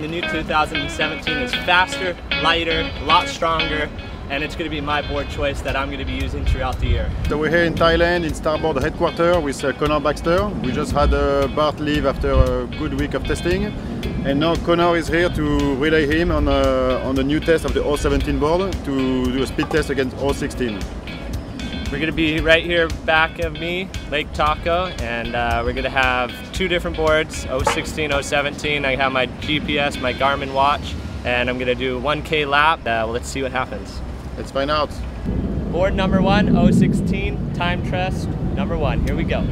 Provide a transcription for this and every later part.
The new 2017 is faster, lighter, a lot stronger, and it's going to be my board choice that I'm going to be using throughout the year. So we're here in Thailand in Starboard headquarters with uh, Connor Baxter. We just had uh, Bart leave after a good week of testing. And now Connor is here to relay him on, uh, on the new test of the 017 board to do a speed test against 016. We're going to be right here back of me, Lake Taco, and uh, we're going to have two different boards, 016, 017. I have my GPS, my Garmin watch, and I'm going to do 1K lap. Uh, well, let's see what happens. Let's find out. Board number one, 016, time trust number one. Here we go.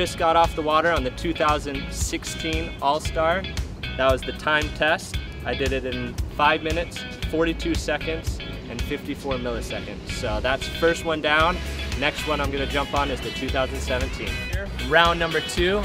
Just got off the water on the 2016 All-Star. That was the time test. I did it in 5 minutes, 42 seconds, and 54 milliseconds. So that's first one down. Next one I'm gonna jump on is the 2017. Round number two.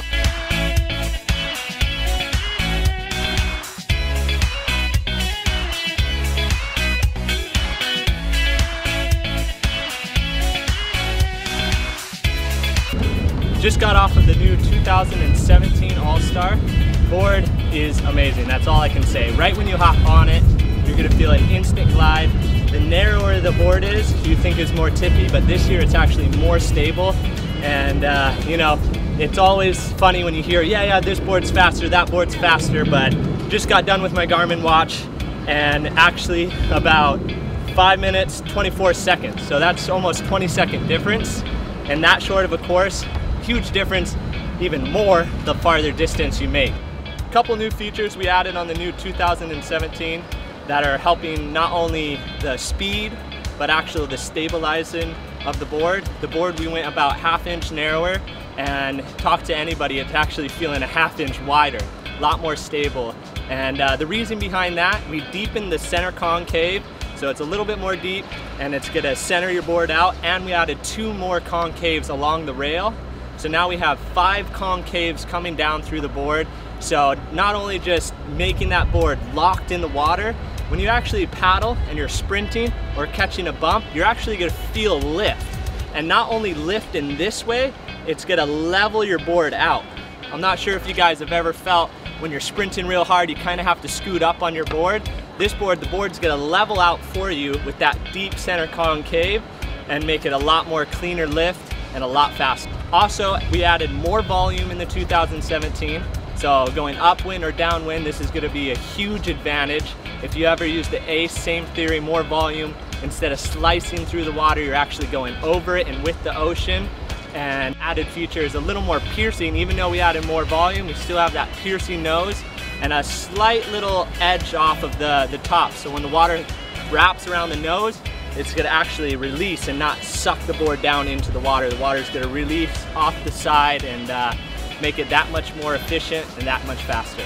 Just got off of the new 2017 All-Star. Board is amazing, that's all I can say. Right when you hop on it, you're gonna feel an instant glide. The narrower the board is, you think is more tippy, but this year it's actually more stable. And uh, you know, it's always funny when you hear, yeah, yeah, this board's faster, that board's faster, but just got done with my Garmin watch and actually about five minutes, 24 seconds. So that's almost 20 second difference. And that short of a course, huge difference, even more the farther distance you make. A couple new features we added on the new 2017 that are helping not only the speed, but actually the stabilizing of the board. The board we went about half inch narrower and talk to anybody, it's actually feeling a half inch wider, a lot more stable. And uh, the reason behind that, we deepened the center concave so it's a little bit more deep and it's gonna center your board out and we added two more concaves along the rail so now we have five concaves coming down through the board. So not only just making that board locked in the water, when you actually paddle and you're sprinting or catching a bump, you're actually gonna feel lift. And not only lift in this way, it's gonna level your board out. I'm not sure if you guys have ever felt when you're sprinting real hard, you kind of have to scoot up on your board. This board, the board's gonna level out for you with that deep center concave and make it a lot more cleaner lift and a lot faster. Also, we added more volume in the 2017. So going upwind or downwind, this is gonna be a huge advantage. If you ever use the ACE, same theory, more volume. Instead of slicing through the water, you're actually going over it and with the ocean. And added feature is a little more piercing. Even though we added more volume, we still have that piercing nose and a slight little edge off of the, the top. So when the water wraps around the nose, it's gonna actually release and not suck the board down into the water. The water is gonna release off the side and uh, make it that much more efficient and that much faster.